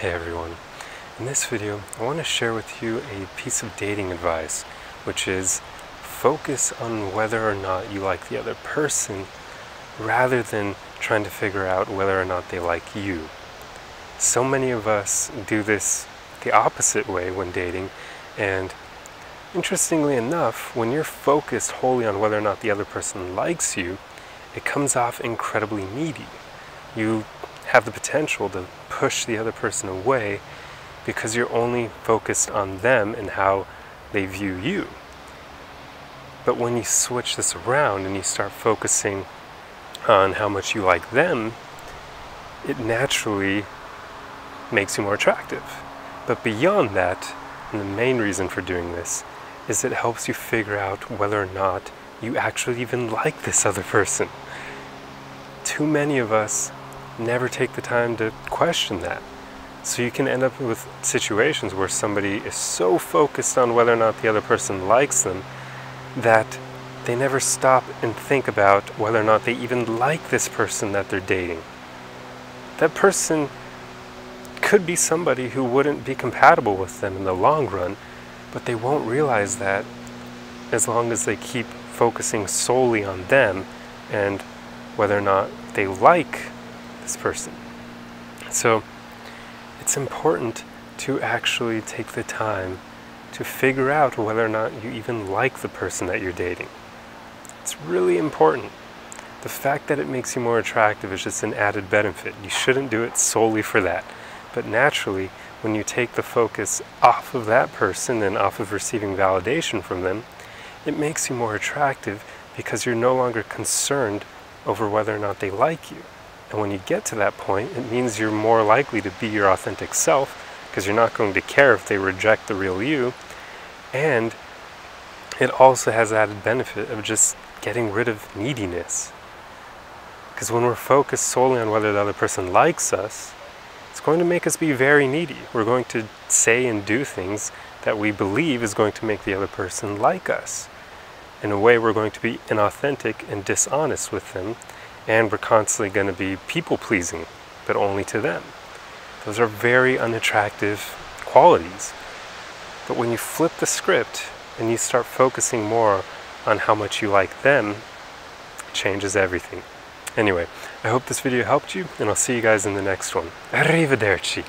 Hey everyone. In this video, I want to share with you a piece of dating advice, which is focus on whether or not you like the other person rather than trying to figure out whether or not they like you. So many of us do this the opposite way when dating, and interestingly enough, when you're focused wholly on whether or not the other person likes you, it comes off incredibly needy. You have the potential to push the other person away because you're only focused on them and how they view you. But when you switch this around and you start focusing on how much you like them, it naturally makes you more attractive. But beyond that, and the main reason for doing this, is it helps you figure out whether or not you actually even like this other person. Too many of us never take the time to question that. So you can end up with situations where somebody is so focused on whether or not the other person likes them that they never stop and think about whether or not they even like this person that they're dating. That person could be somebody who wouldn't be compatible with them in the long run, but they won't realize that as long as they keep focusing solely on them and whether or not they like this person. So it's important to actually take the time to figure out whether or not you even like the person that you're dating. It's really important. The fact that it makes you more attractive is just an added benefit. You shouldn't do it solely for that. But naturally, when you take the focus off of that person and off of receiving validation from them, it makes you more attractive because you're no longer concerned over whether or not they like you. And when you get to that point, it means you're more likely to be your authentic self because you're not going to care if they reject the real you. And it also has added benefit of just getting rid of neediness. Because when we're focused solely on whether the other person likes us, it's going to make us be very needy. We're going to say and do things that we believe is going to make the other person like us. In a way, we're going to be inauthentic and dishonest with them and we're constantly going to be people pleasing, but only to them. Those are very unattractive qualities. But when you flip the script and you start focusing more on how much you like them, it changes everything. Anyway, I hope this video helped you, and I'll see you guys in the next one. Arrivederci!